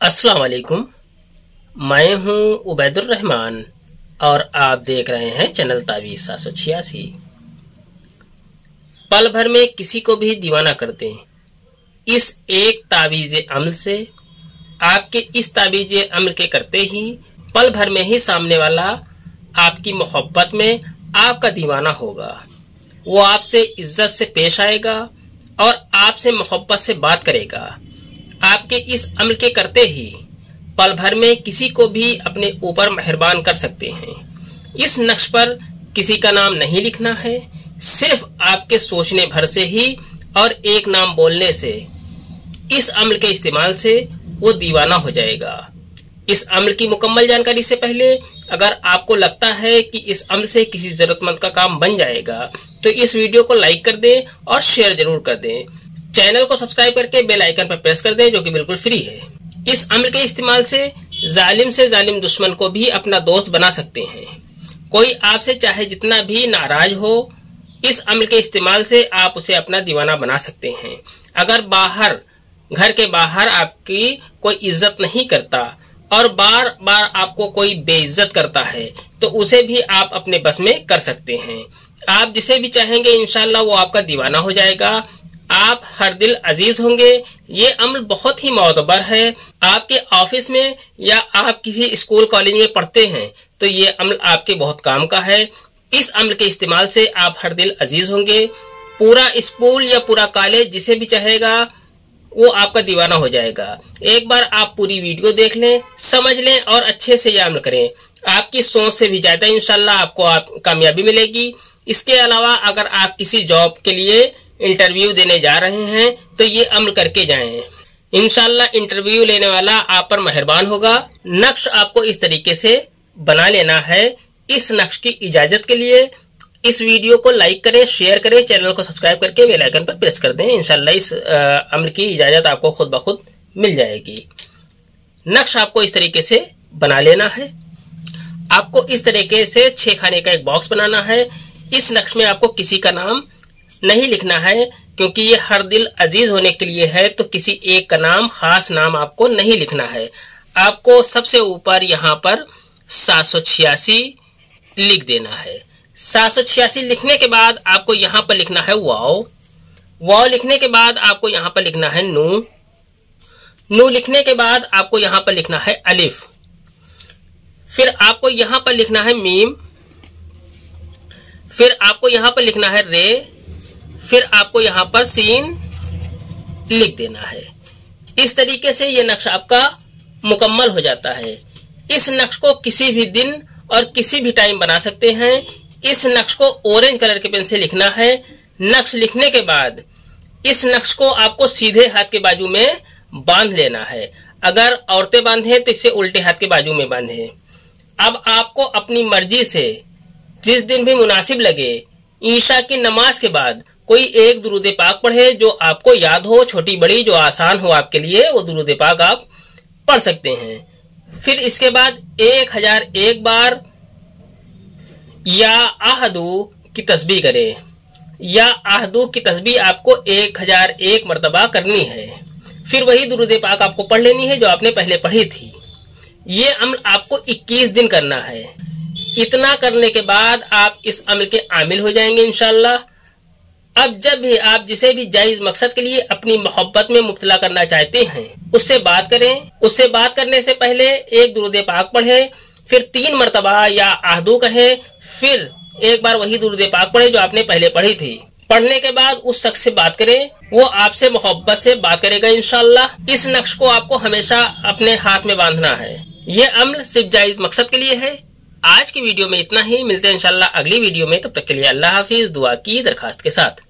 अस्सलाम वालेकुम मैं हूँ उबैदुर रहमान और आप देख रहे हैं चैनल तावीज सात सौ छियासी। पल भर में किसी को भी दीवाना करते दें इस एक तावीज अमल से आपके इस तावीज अमल के करते ही पल भर में ही सामने वाला आपकी मोहब्बत में आपका दीवाना होगा। वो आपसे इज़्ज़त से पेश आएगा और आपसे मोहब्बत से बात करेगा। आपके इस अमल के करते ही पल भर में किसी को भी अपने ऊपर मेहरबान कर सकते हैं। इस नक्श पर किसी का नाम नहीं लिखना है, सिर्फ़ आपके सोचने भर से ही और एक नाम बोलने से। इस अमल के इस्तेमाल से वो दीवाना हो जाएगा। इस अमल की मुकम्मल जानकारी से पहले अगर आपको लगता है कि इस अमल से किसी जरूरतमंद का काम बन जाएगा तो इस वीडियो को लाइक कर दें और शेयर ज़रूर कर दें। चैनल को सब्सक्राइब करके बेल आइकन पर प्रेस कर दें, जो कि बिल्कुल फ्री है। इस अमल के इस्तेमाल से जालिम से जालिम दुश्मन को भी अपना दोस्त बना सकते हैं। कोई आपसे चाहे जितना भी नाराज़ हो, इस अमल के इस्तेमाल से आप उसे अपना दीवाना बना सकते हैं। अगर बाहर, घर के बाहर आपकी कोई इज़्ज़त नहीं करता, और बार बार आपको कोई बेइज्जत करता है तो उसे भी आप अपने बस में कर सकते हैं। आप जिसे भी चाहेंगे इनशाला वो आपका दीवाना हो जाएगा। आप हर दिल अज़ीज़ होंगे। ये अमल बहुत ही मोतबर है। आपके ऑफ़िस में या आप किसी स्कूल कॉलेज में पढ़ते हैं तो ये अमल आपके बहुत काम का है। इस अमल के इस्तेमाल से आप हर दिल अज़ीज़ होंगे। पूरा स्कूल या पूरा कॉलेज जिसे भी चाहेगा, वो आपका दीवाना हो जाएगा। एक बार आप पूरी वीडियो देख लें, समझ लें और अच्छे से यह अमल करें। आपकी सोच से भी ज़्यादा इनशाला आपको आप कामयाबी मिलेगी। इसके अलावा अगर आप किसी जॉब के लिए इंटरव्यू देने जा रहे हैं तो ये अमल करके जाएँ। इनशाला इंटरव्यू लेने वाला आप पर मेहरबान होगा। नक्श आपको इस तरीके से बना लेना है इस नक्श की इजाज़त के लिए। इस वीडियो को लाइक करें शेयर करें चैनल को सब्सक्राइब करके बेल आइकन पर प्रेस कर दें। इनशाला इस अमल की इजाज़त आपको खुद ब खुद मिल जाएगी। नक्श आपको इस तरीके से बना लेना है। आपको इस तरीके से छह खाने का एक बॉक्स बनाना है। इस नक्श में आपको किसी का नाम नहीं लिखना है, क्योंकि ये हर दिल अज़ीज़ होने के लिए है तो किसी एक का नाम, खास नाम आपको नहीं लिखना है। आपको सबसे ऊपर यहाँ पर सात सौ छियासी लिख देना है। सात सौ छियासी लिखने के बाद आपको यहाँ पर लिखना है वाओ। वाओ लिखने के बाद आपको यहाँ पर लिखना है नू। नू लिखने के बाद आपको यहाँ पर लिखना है अलिफ। फिर आपको यहाँ पर लिखना है मीम। फिर आपको यहाँ पर लिखना है रे। फिर आपको यहाँ पर सीन लिख देना है। इस तरीके से ये नक्श आपका मुकम्मल हो जाता है। इस नक्श को किसी भी दिन और किसी भी टाइम बना सकते हैं। इस नक्श को ऑरेंज कलर के पेन से लिखना है। नक्श लिखने के बाद इस नक्श को आपको सीधे हाथ के बाजू में बाँध लेना है। अगर औरतें बांधे तो इसे उल्टे हाथ के बाजू में बांधे। अब आपको अपनी मर्ज़ी से जिस दिन भी मुनासिब लगे, ईशा की नमाज़ के बाद कोई एक दुरुद पाक पढ़े जो आपको याद हो, छोटी बड़ी जो आसान हो आपके लिए, वो दुरुद पाक आप पढ़ सकते हैं। फिर इसके बाद एक हज़ार एक बार या आहदू की तस्बी करें। या आहदू की तस्बी आपको एक हज़ार एक मरतबा करनी है। फिर वही दुरुद पाक आपको पढ़ लेनी है जो आपने पहले पढ़ी थी। ये अमल आपको 21 दिन करना है। इतना करने के बाद आप इस अमल के आमिल हो जाएँगे इनशाला अब जब भी आप जिसे भी जायज़ मकसद के लिए अपनी मोहब्बत में मुबतला करना चाहते हैं, उससे बात करें। उससे बात करने से पहले एक दुरुद पाक पढ़े, फिर तीन मरतबा या आहदू कहे, फिर एक बार वही दुरुद पाक पढ़े जो आपने पहले पढ़ी थी। पढ़ने के बाद उस शख्स से बात करें, वो आपसे मोहब्बत से बात करेगा इनशाला इस नक्श को आपको हमेशा अपने हाथ में बांधना है। ये अमल सिर्फ़ जायज़ मकसद के लिए है। आज की वीडियो में इतना ही। मिलते हैं इंशाल्लाह अगली वीडियो में। तब तक के लिए अल्लाह हाफिज, दुआ की दरखास्त के साथ।